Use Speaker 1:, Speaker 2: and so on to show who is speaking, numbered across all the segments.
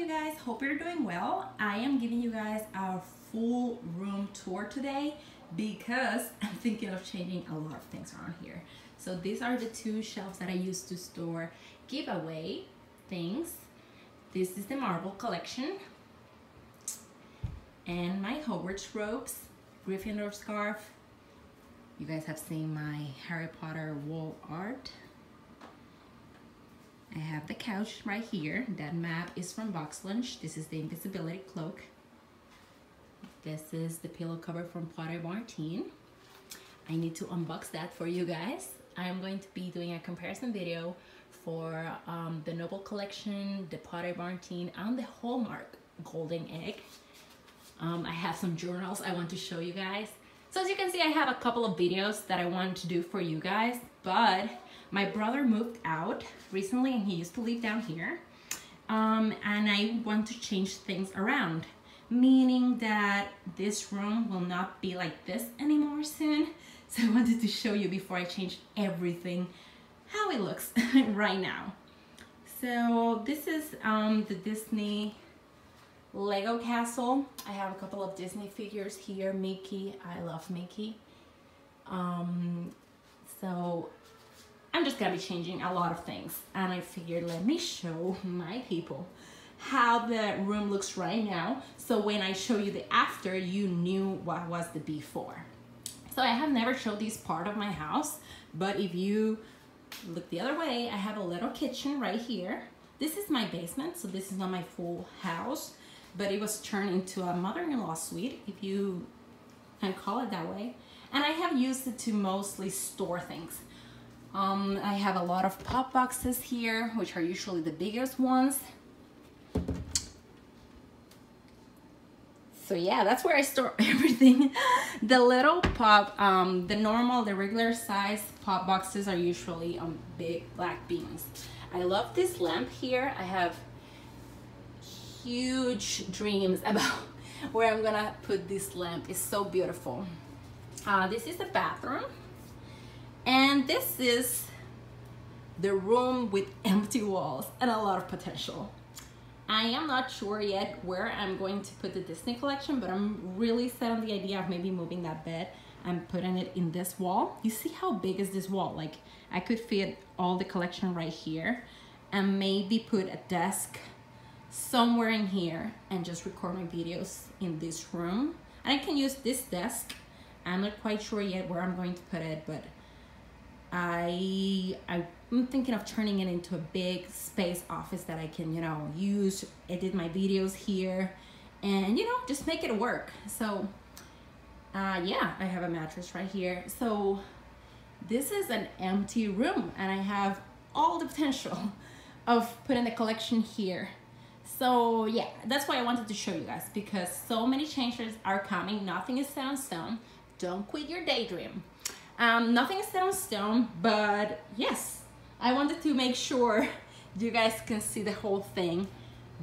Speaker 1: you guys, hope you're doing well. I am giving you guys our full room tour today because I'm thinking of changing a lot of things around here. So these are the two shelves that I used to store giveaway things. This is the marble collection and my Hogwarts robes, Gryffindor scarf. You guys have seen my Harry Potter wall art. I have the couch right here. That map is from BoxLunch. This is the invisibility cloak. This is the pillow cover from Potter Martin. I need to unbox that for you guys. I'm going to be doing a comparison video for um, the Noble Collection, the Potter Martin, and the Hallmark Golden Egg. Um, I have some journals I want to show you guys. So as you can see, I have a couple of videos that I wanted to do for you guys, but my brother moved out recently and he used to live down here. Um, and I want to change things around, meaning that this room will not be like this anymore soon. So I wanted to show you before I change everything, how it looks right now. So this is um, the Disney Lego castle. I have a couple of Disney figures here. Mickey, I love Mickey. Um, so gonna be changing a lot of things. And I figured let me show my people how the room looks right now. So when I show you the after, you knew what was the before. So I have never showed this part of my house, but if you look the other way, I have a little kitchen right here. This is my basement, so this is not my full house but it was turned into a mother-in-law suite, if you can call it that way. And I have used it to mostly store things. Um, I have a lot of pop boxes here, which are usually the biggest ones. So yeah, that's where I store everything. the little pop, um, the normal, the regular size pop boxes are usually on big black beans. I love this lamp here. I have huge dreams about where I'm gonna put this lamp. It's so beautiful. Uh, this is the bathroom. And this is the room with empty walls and a lot of potential. I am not sure yet where I'm going to put the Disney collection, but I'm really set on the idea of maybe moving that bed and putting it in this wall. You see how big is this wall? Like I could fit all the collection right here and maybe put a desk somewhere in here and just record my videos in this room. And I can use this desk. I'm not quite sure yet where I'm going to put it, but I, I'm thinking of turning it into a big space office that I can, you know, use, edit my videos here and, you know, just make it work. So, uh, yeah, I have a mattress right here. So this is an empty room and I have all the potential of putting the collection here so yeah, that's why I wanted to show you guys because so many changes are coming. Nothing is set on stone. Don't quit your daydream. Um, nothing is set on stone, but yes, I wanted to make sure you guys can see the whole thing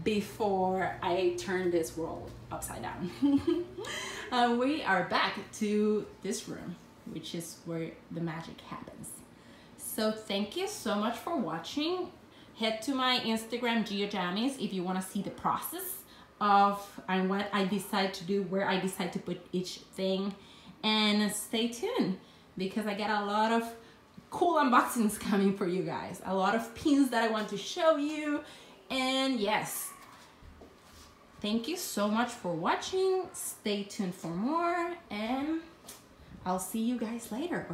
Speaker 1: before I turn this world upside down. uh, we are back to this room, which is where the magic happens. So thank you so much for watching head to my Instagram Giojammies if you want to see the process of and what I decide to do, where I decide to put each thing. And stay tuned because I get a lot of cool unboxings coming for you guys. A lot of pins that I want to show you. And yes, thank you so much for watching. Stay tuned for more and I'll see you guys later.